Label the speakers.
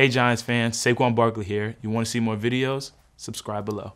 Speaker 1: Hey Giants fans, Saquon Barkley here. You want to see more videos? Subscribe below.